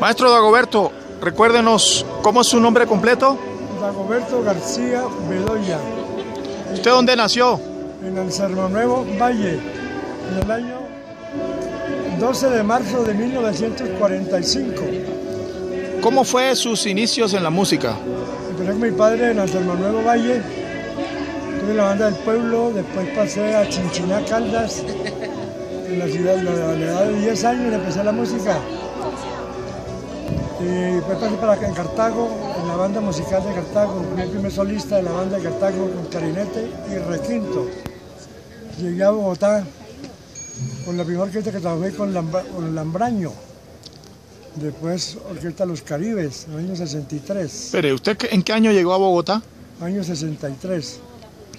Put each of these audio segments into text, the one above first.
Maestro Dagoberto, recuérdenos, ¿cómo es su nombre completo? Dagoberto García Bedoya, ¿Usted dónde nació? en Anselmo Nuevo Valle, en el año 12 de marzo de 1945. ¿Cómo fue sus inicios en la música? Empecé con mi padre en Anselmo Nuevo Valle, tuve la banda del pueblo, después pasé a Chinchiná Caldas, en la ciudad, a la edad de 10 años empecé la música. Y después pasé para acá en Cartago, en la banda musical de Cartago, fui el primer solista de la banda de Cartago con clarinete y requinto. Llegué a Bogotá con la primera orquesta que trabajé con, Lambra- con Lambraño. Después Orquesta Los Caribes, en el año 63. Espere, ¿usted en qué año llegó a Bogotá? Año 63.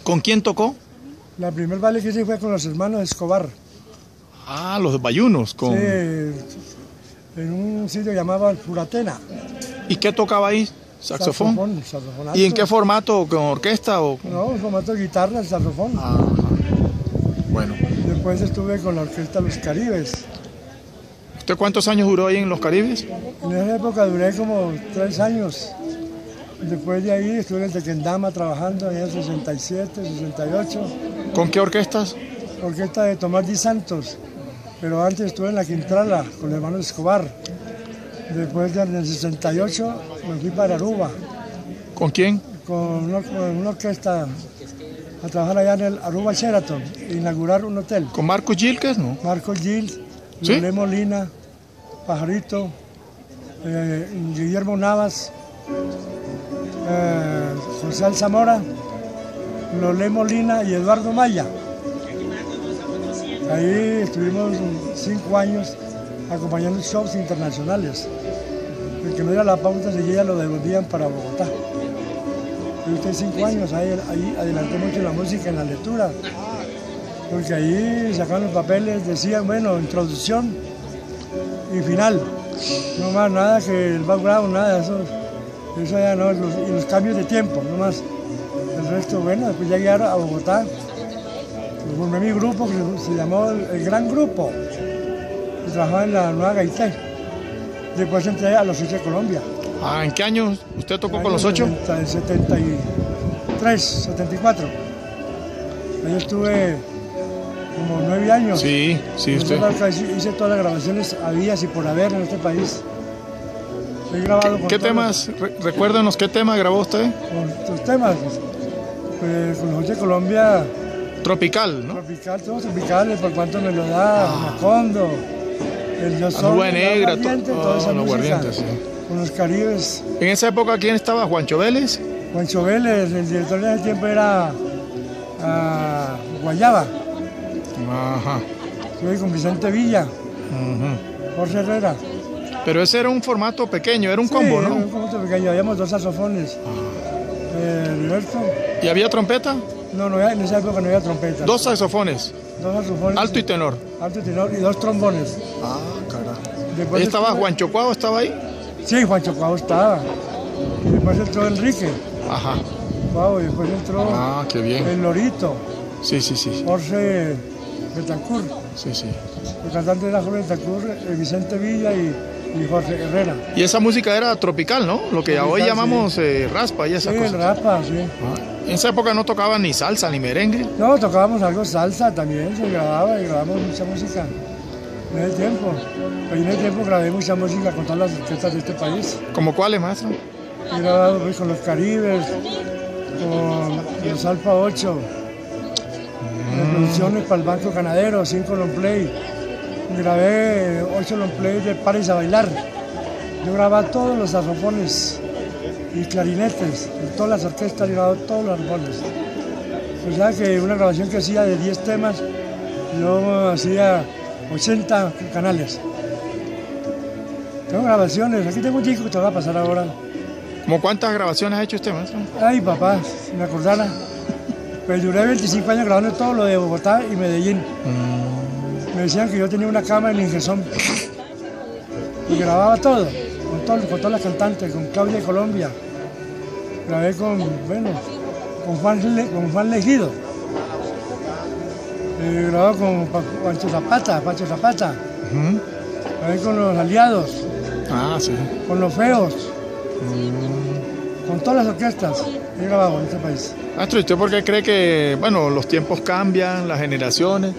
¿Con quién tocó? La primer baile que hice fue con los hermanos Escobar. Ah, los bayunos. Con... Sí, en un sitio llamado El Furatena. ¿Y qué tocaba ahí? ¿Saxofón? Saxofón, saxofón ¿Y en qué formato? ¿Con orquesta o...? No, en formato de guitarra, saxofón. Ajá. Bueno. Después estuve con la orquesta Los Caribes. ¿Usted cuántos años duró ahí en los Caribes? En esa época duré como tres años. Después de ahí estuve en el Tequendama trabajando en el 67, 68. ¿Con qué orquestas? Orquesta de Tomás Di Santos. Pero antes estuve en la Quintrala con el hermano Escobar. Después de- en el 68 me fui para Aruba ¿Con quién? con una, con una orquesta a trabajar allá en el Aruba Sheraton, inaugurar un hotel. ¿Con Marcos Gilques? No. Marcos Gil, ¿Sí? Molina, Pajarito, eh, Guillermo Navas, eh, José Alzamora, Lolé Molina y Eduardo Maya. Ahí estuvimos cinco años acompañando shows internacionales. El que no era la pauta seguía lo devolvían para Bogotá. Yo estoy cinco años, ahí, adelanté mucho la música en la lectura. Porque ahí sacaban los papeles, decían, bueno, introducción y final. No más nada que el background, nada, eso, eso ya no, y los cambios de tiempo, no más. El resto, bueno, después llegué a Bogotá, formé mi grupo que se, llamó el, Gran Grupo, y trabajaba en la Nueva Gaité. Después entré a los ocho de Colombia. Ah, ¿En qué año usted tocó con los ocho? 70, 73, 74. Ahí estuve como nueve años. Sí, sí, En usted. hice todas las grabaciones habías y por haber en este país. He grabado con ¿Qué todos temas? Re- recuérdenos, ¿qué tema grabó usted? Con tus temas. Pues, con los ocho de Colombia, Tropical, ¿no? tropical, todos tropicales, por cuanto me lo da, Macondo, el Yo Soy, Nube Negra, Aguardiente, to- toda oh, los. Con los Caribes. En esa época, ¿quién estaba? ¿Juancho Vélez? Juancho Vélez, el director de ese tiempo era ah, Guayaba. Ajá. Estuve con Vicente Villa. Jorge Herrera. Pero ese era un formato pequeño, era un Sí, combo, era ¿no? un conjunto pequeño, habíamos dos saxofones. Eh, Heriberto, ¿Y había trompeta? No, no había- en esa época no había trompeta. Dos saxofones, Dos saxofones. alto y tenor. alto y tenor y dos trombones. Ah, carajo. Estaba Juancho Cuavo, estaba ahí. Sí, Juancho Cuau estaba. Y después entró Enrique Ajá. Cuau, y después entró Ah, qué bien. el Lorito, Sí, sí, sí. Jorge Betancourt. Sí, sí. El cantante era Jorge Betancourt, eh, Vicente Villa y, y Jorge Herrera. Y esa música era tropical, ¿no? Lo que hoy llamamos eh, raspa y Sí, el cosas. rapa, sí. Ah, En esa época no tocaban ni salsa ni merengue. No, tocábamos algo salsa también, se grababa y grabamos mucha música en el tiempo. En el tiempo grabé mucha música con todas las orquestas de este país. ¿Como cuáles, maestro? He grabado pues, con los Caribes, con los Alfa 8, producciones para el Banco Ganadero, 5 long play. Grabé 8 long play de Pares a Bailar. Yo grababa todos los saxofones y clarinetes, en todas las orquestas he grabado todos los saxofones. O sea que una grabación que hacía de 10 temas, yo hacía 80 canales. Tengo grabaciones, aquí tengo un disco que te va a pasar ahora. ¿Como cuántas grabaciones ha hecho usted, maestro? Ay, papá, si me acordara. Pues duré 25 años grabando todo lo de Bogotá y Medellín. Me decían que yo tenía una cama en Ingesón. Y grababa todo, con, todo, con todas las cantantes, con Claudia de Colombia. Grabé con, bueno, con Juan, Le- con Juan Legido. Eh, grababa con Pa- Pancho Zapata, Pancho Zapata. Ujú. Grabé con los aliados. Ah, sí. con los feos, con todas las orquestas. He grabado en este país. Maestro, ¿y usted por qué cree que, bueno, los tiempos cambian, las generaciones?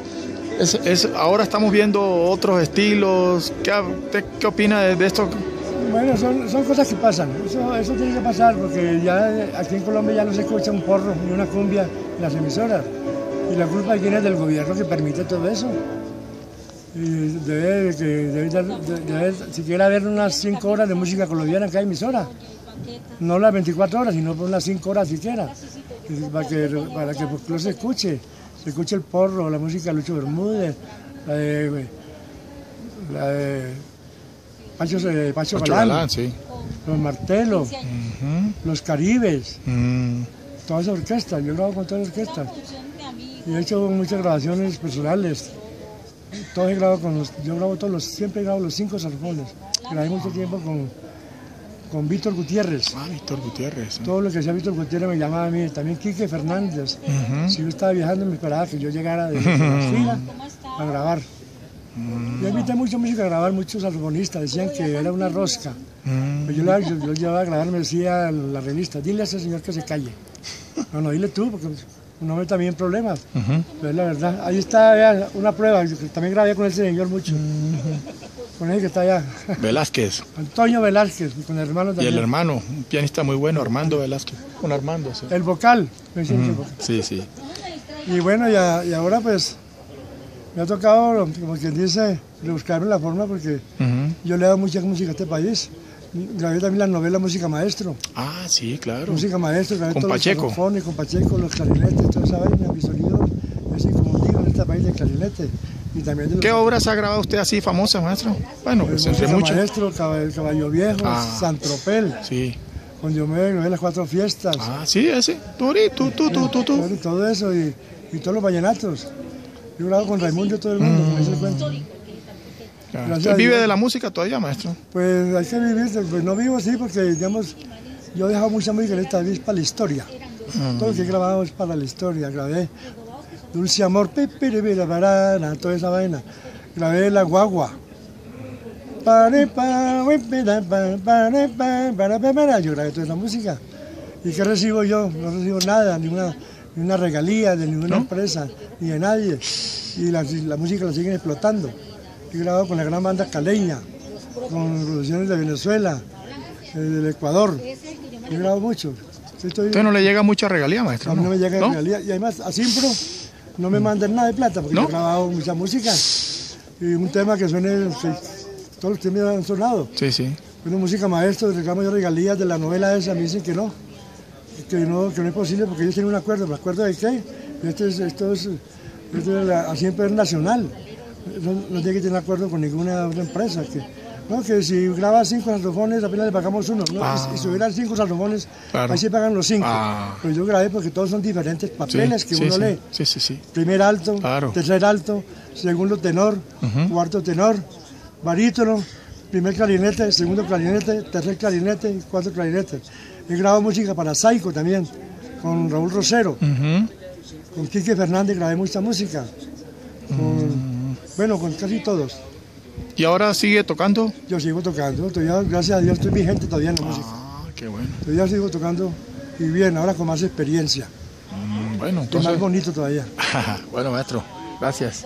Es, es- ahora estamos viendo otros estilos. ¿Qué, qué opina de, de esto? Bueno, son, son cosas que pasan. Eso, eso tiene que pasar porque ya aquí en Colombia ya no se escucha un porro ni una cumbia en las emisoras. Y la culpa viene del gobierno que permite todo eso. Y debe, que debe, dar- de- debe siquiera haber unas 5 horas de música colombiana en cada emisora. No las 24 horas, sino por unas 5 horas siquiera. Para que, para que folclore se escuche. Se escuche el porro, la música de Lucho Bermúdez, la de, la de Pancho, eh, Pacho Ocho Galán, Galán, sí. los Martelos, los Caribes, Mm, todas esas orquestas. Yo grabo con todas las orquestas. Y he hecho muchas grabaciones personales. Todos he grabado con los, yo grabo todos los, siempre grabo los cinco saxofones. Grabé mucho tiempo con, con Víctor Gutiérrez. Ah, Víctor Gutiérrez. ¿no? Todo lo que hacía Víctor Gutiérrez me llamaba a mí. También Quique Fernández. Si yo estaba viajando, me esperaba que yo llegara de, de la fila a grabar. Yo invité mucha música a grabar, muchos saxofonistas decían que era una rosca. Mm, Pero yo, la- yo, yo llevaba a grabar, me decía la revista, dile a ese señor que se calle. No, no, dile tú, porque no me también problemas. Pero es la verdad. Ahí está una prueba, también grabé con ese señor mucho. Con él que está allá. Velázquez. Antonio Velázquez, con el hermano Y también. el hermano, un pianista muy bueno, Armando Velázquez. Con Armando, sí. El vocal. me el vocal. Sí, sí. Y bueno, y ahora pues me ha tocado, como quien dice, buscarme la forma porque yo le he dado mucha música a este país. Grabé también la novela Música Maestro. Ah, sí, claro. Música Maestro, grabé Con todos Pacheco. los saxofones, con Pacheco, los clarinetes, toda esa vaina, mi sonido es inconfundible en este país de clarinete. Y también de los ¿Qué obras ha grabado usted así famosas, maestro? Bueno, pues entre muchas. Maestro, Cab- El Caballo Viejo, Ah. San Tropel, Sí. con Diomedes grabé las cuatro fiestas. Ah, sí, ese. Turi, tú, tú, tú, tú, tú. Y todo eso y, y todos los vallenatos. Yo grabo con Raimundo y todo el mundo, como dice el cuento. ¿Usted vive de la música todavía, maestro? Pues hay que vivir, pues no vivo así porque, digamos, yo he dejado mucha música en esta vez para la historia. Todo lo que es para la historia. Grabé Dulce Amor, Pepere, Barana, toda esa vaina. Grabé La Guagua. Yo grabé toda esa música. ¿Y qué recibo yo? No recibo nada, ninguna, ninguna regalía de ninguna empresa, ni de nadie. Y la, la música la siguen explotando. He grabado con la gran banda caleña, con producciones de Venezuela, eh, del Ecuador. He grabado mucho. Estoy, ¿Usted no le llega mucha regalía, maestro? a mí no me llega ¿No? realidad. Y además, a Simpro no me mandan nada de plata porque ¿No? yo he grabado mucha música. Y un tema que suene, que todos los temas han sonado. Sí, sí. Una música maestro, reclamo yo regalías de la novela esa, me dicen que no. Que no, que no es posible porque ellos tienen un acuerdo. ¿Un acuerdo de qué? Esto es, esto es, esto es la- siempre es nacional. No, no tiene que tener acuerdo con ninguna otra empresa. Que, no, que si graba cinco saxofones apenas le pagamos uno. ¿no? Ah. Y, si hubieran cinco saxofones, Claro. ahí se pagan los cinco. Ah. Pero yo grabé porque todos son diferentes Sí, papeles que sí, uno lee. Sí, sí, sí. Primer alto, Claro. tercer alto, segundo tenor, cuarto tenor, barítono, primer clarinete, segundo clarinete, tercer clarinete y cuarto clarinete. He grabado música para Saico también, con Raúl Rosero, con Quique Fernández grabé mucha música, con, bueno, con casi todos. ¿Y ahora sigue tocando? Yo sigo tocando, todavía, gracias a Dios estoy vigente todavía en la música. Ah, qué bueno. Todavía sigo tocando y bien, ahora con más experiencia, Mm, Bueno, y más entonces. bonito todavía. bueno, maestro. Gracias.